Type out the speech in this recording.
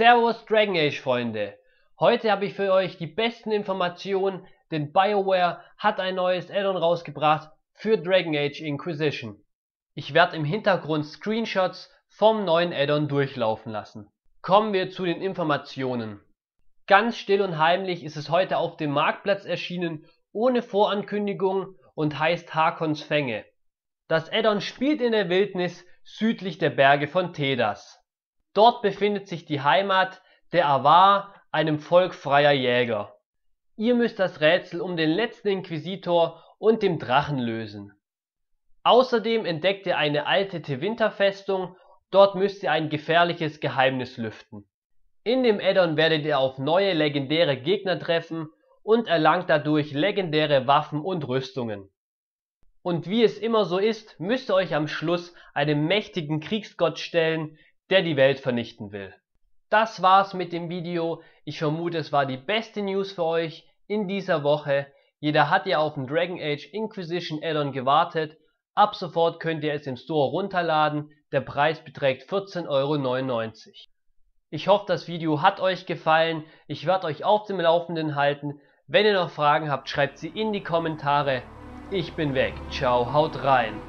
Servus Dragon Age Freunde! Heute habe ich für euch die besten Informationen, denn BioWare hat ein neues Addon rausgebracht für Dragon Age Inquisition. Ich werde im Hintergrund Screenshots vom neuen Addon durchlaufen lassen. Kommen wir zu den Informationen. Ganz still und heimlich ist es heute auf dem Marktplatz erschienen, ohne Vorankündigung und heißt Hakons Fänge. Das Addon spielt in der Wildnis südlich der Berge von Tedas. Dort befindet sich die Heimat der Avar, einem Volk freier Jäger. Ihr müsst das Rätsel um den letzten Inquisitor und dem Drachen lösen. Außerdem entdeckt ihr eine alte Tevinter-Festung, dort müsst ihr ein gefährliches Geheimnis lüften. In dem Addon werdet ihr auf neue legendäre Gegner treffen und erlangt dadurch legendäre Waffen und Rüstungen. Und wie es immer so ist, müsst ihr euch am Schluss einem mächtigen Kriegsgott stellen, der die Welt vernichten will. Das war's mit dem Video. Ich vermute, es war die beste News für euch in dieser Woche. Jeder hat ja auf den Dragon Age Inquisition Addon gewartet. Ab sofort könnt ihr es im Store runterladen. Der Preis beträgt 14,99 Euro. Ich hoffe, das Video hat euch gefallen. Ich werde euch auf dem Laufenden halten. Wenn ihr noch Fragen habt, schreibt sie in die Kommentare. Ich bin weg. Ciao, haut rein.